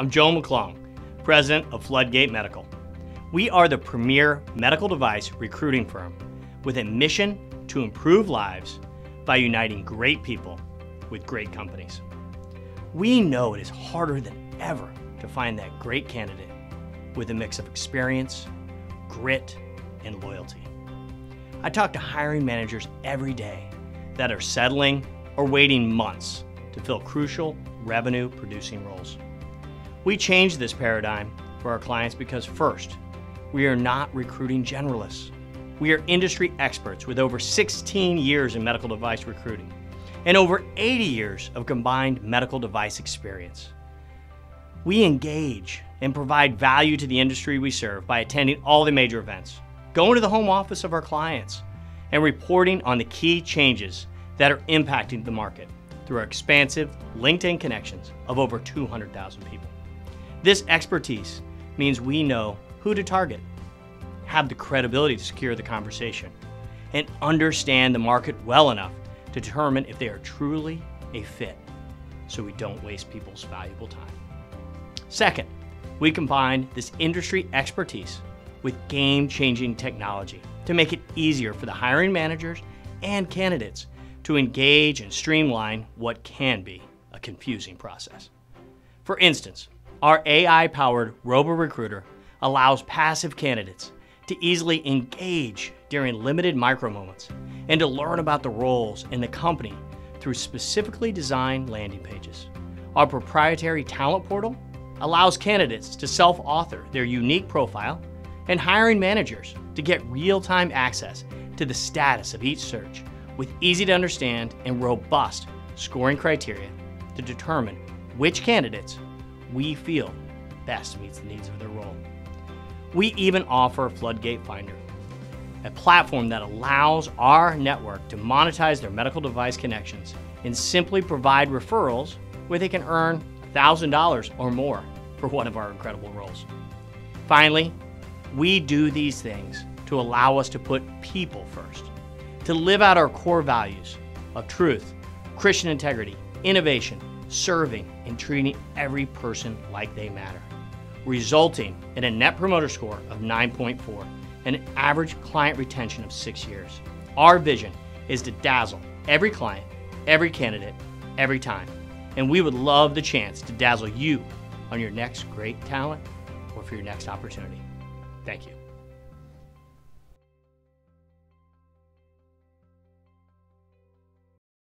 I'm Joe McClung, President of Floodgate Medical. We are the premier medical device recruiting firm with a mission to improve lives by uniting great people with great companies. We know it is harder than ever to find that great candidate with a mix of experience, grit, and loyalty. I talk to hiring managers every day that are settling or waiting months to fill crucial revenue producing roles. We changed this paradigm for our clients because, first, we are not recruiting generalists. We are industry experts with over 16 years in medical device recruiting and over 80 years of combined medical device experience. We engage and provide value to the industry we serve by attending all the major events, going to the home office of our clients, and reporting on the key changes that are impacting the market through our expansive LinkedIn connections of over 200,000 people. This expertise means we know who to target, have the credibility to secure the conversation, and understand the market well enough to determine if they are truly a fit so we don't waste people's valuable time. Second, we combine this industry expertise with game changing technology to make it easier for the hiring managers and candidates to engage and streamline what can be a confusing process. For instance, our AI powered Robo Recruiter allows passive candidates to easily engage during limited micro moments and to learn about the roles in the company through specifically designed landing pages. Our proprietary talent portal allows candidates to self author their unique profile and hiring managers to get real time access to the status of each search with easy to understand and robust scoring criteria to determine which candidates we feel best meets the needs of their role. We even offer Floodgate Finder, a platform that allows our network to monetize their medical device connections and simply provide referrals where they can earn $1,000 or more for one of our incredible roles. Finally, we do these things to allow us to put people first to live out our core values of truth, Christian integrity, innovation, serving, and treating every person like they matter, resulting in a net promoter score of 9.4 and an average client retention of six years. Our vision is to dazzle every client, every candidate, every time. And we would love the chance to dazzle you on your next great talent or for your next opportunity. Thank you.